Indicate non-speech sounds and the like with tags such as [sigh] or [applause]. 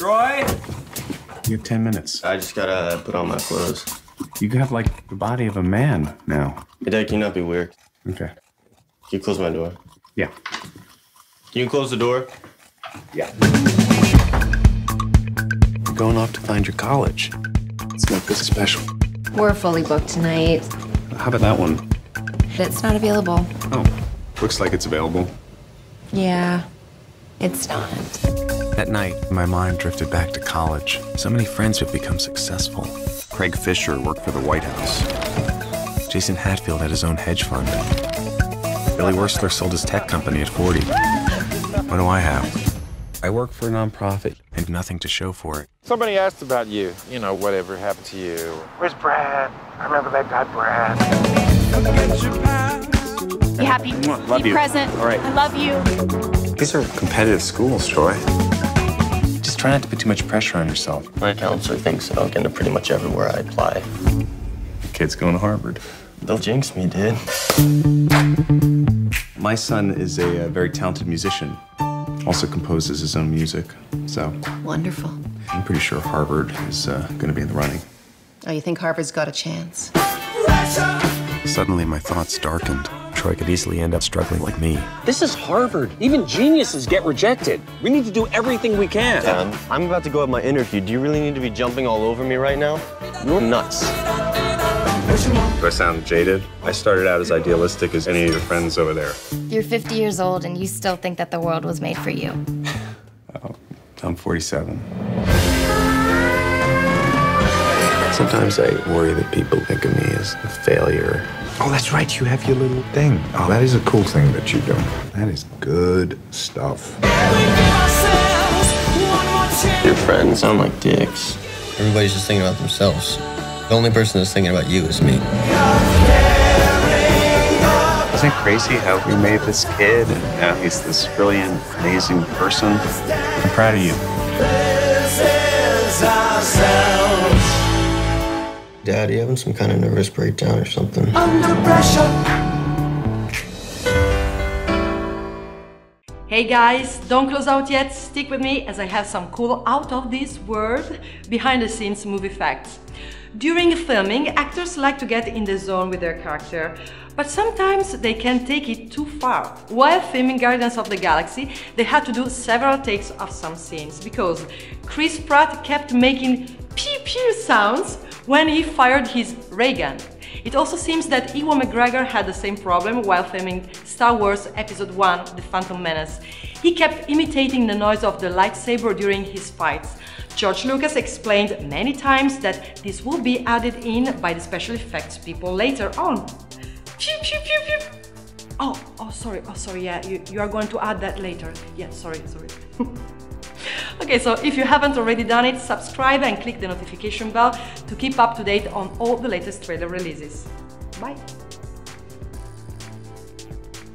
Troy? You have 10 minutes. I just gotta put on my clothes. You have like the body of a man now. Hey, Dad, can you not be weird? Okay. Can you close my door? Yeah. Can you close the door? Yeah. You're going off to find your college. It's not this special. We're fully booked tonight. How about that one? It's not available. Oh, looks like it's available. Yeah, it's not. That night, my mind drifted back to college. So many friends have become successful. Craig Fisher worked for the White House. Jason Hatfield had his own hedge fund. Billy Wursler sold his tech company at 40. What do I have? I work for a nonprofit and nothing to show for it. Somebody asked about you. You know, whatever happened to you. Where's Brad? I remember that guy, Brad. You happy? Love Be you. present. All right. I love you. These are competitive schools, Troy. Just try not to put too much pressure on yourself. My counselor thinks that I'll get into pretty much everywhere I apply. The Kid's going to Harvard. They'll jinx me, dude. My son is a, uh very talented musician. Also composes his own music. So Wonderful. I'm pretty sure Harvard is uh, going to be in the running. Oh, you think Harvard's got a chance? Suddenly, my thoughts darkened. Troy could easily end up struggling like me. This is Harvard. Even geniuses get rejected. We need to do everything we can. Dad, I'm about to go have my interview. Do you really need to be jumping all over me right now? You're nuts. Do I sound jaded? I started out as idealistic as any of your friends over there. You're 50 years old and you still think that the world was made for you. [laughs] Oh, I'm 47. Sometimes I worry that people think of me as a failure. Oh, that's right. You have your little thing. Oh, that is a cool thing that you do. That is good stuff. Your friends sound like dicks. Everybody's just thinking about themselves. The only person that's thinking about you is me. Isn't it crazy how we made this kid and now he's this brilliant, amazing person? I'm proud of you. Dad, you having some kind of nervous breakdown or something? Under pressure. Hey guys, don't close out yet. Stick with me as I have some cool out of this world behind the scenes movie facts. During filming, actors like to get in the zone with their character, but sometimes they can take it too far. While filming Guardians of the Galaxy, they had to do several takes of some scenes because Chris Pratt kept making pew pew sounds when he fired his ray gun. It also seems that Ewan McGregor had the same problem while filming Star Wars Episode 1 The Phantom Menace. He kept imitating the noise of the lightsaber during his fights. George Lucas explained many times that this will be added in by the special effects people later on. Pew, pew, pew, pew. Oh, oh, sorry, oh, sorry, yeah, you, you are going to add that later. Yeah, sorry, sorry. [laughs] Okay, so if you haven't already done it, subscribe and click the notification bell to keep up to date on all the latest trailer releases. Bye!